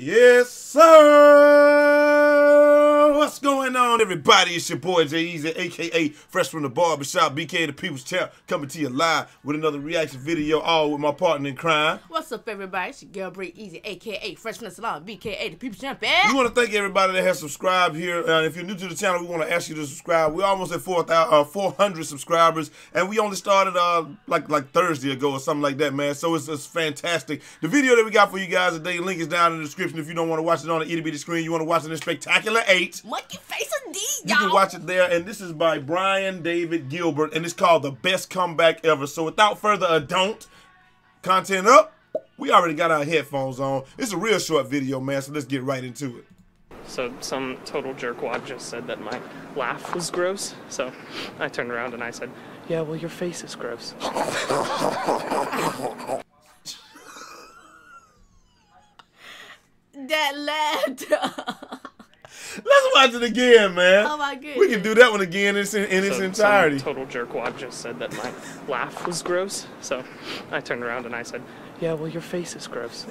Yes, sir. What's going on, everybody? It's your boy Jai Eazy, aka Fresh from the Barbershop, BK the People's Champ, coming to you live with another reaction video, all with my partner in crime. What's up, everybody? It's your girl Bri Eazy, aka Fresh from the Salon, BKA the People's Champ. We want to thank everybody that has subscribed here. Uh, if you're new to the channel, we want to ask you to subscribe. We're almost at 4, uh, 400 subscribers, and we only started uh, like like Thursday ago or something like that, man. So it's, it's fantastic. The video that we got for you guys today, link is down in the description. If you don't want to watch it on the itty bitty screen, you want to watch it in Spectacular 8. Monkey Face of D, You can watch it there, and this is by Brian David Gilbert, and it's called The Best Comeback Ever. So without further ado, content up. We already got our headphones on. It's a real short video, man, so let's get right into it. So some total jerkwad just said that my laugh was gross. So I turned around and I said, "Yeah, well, your face is gross." That lad. Uh, Let's watch it again, man. Oh, my goodness. We can do that one again in its, in its So entirety. Some total jerkwad just said that my laugh was gross. So I turned around and I said, "Yeah, well, your face is gross." he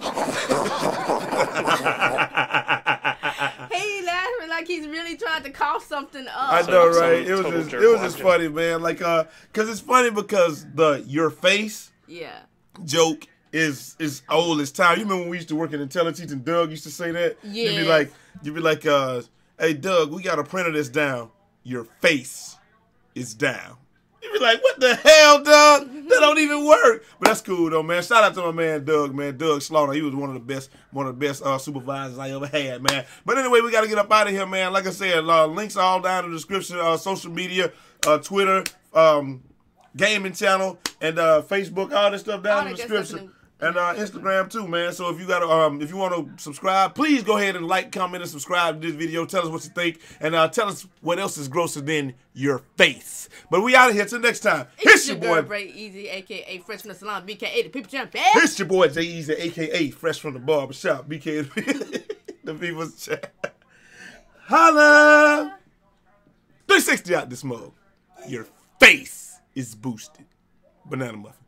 laughing like he's really trying to cough something up. I So know, some right? It was just, it was just just- funny, man. Like, uh, cause it's funny because the your face yeah. joke is is old as time. You remember when we used to work in intelligence and Doug used to say that? Yeah. You'd be like, you'd be like, uh, hey Doug, we got a printer that's down. Your face is down. You'd be like, what the hell, Doug? That don't even work. But that's cool though, man. Shout out to my man Doug, man. Doug Slaughter. He was one of the best, one of the best uh, supervisors I ever had, man. But anyway, we gotta get up out of here, man. Like I said, uh, links all down in the description. Uh, social media, uh, Twitter, um, gaming channel, and uh, Facebook, all this stuff down All in the description. And uh, Instagram too, man. So if you got um, if you want to subscribe, please go ahead and like, comment, and subscribe to this video. Tell us what you think, and uh, tell us what else is grosser than your face. But we out of here till next time. It's, your girl boy. Bri Eazy, aka Fresh from the Salon, BKA the People's Champ. It's your boy Jai Eazy, aka Fresh from the Barbershop, BKA the People's Chat. Holla! 360 out this mug. Your face is boosted. Banana muffin.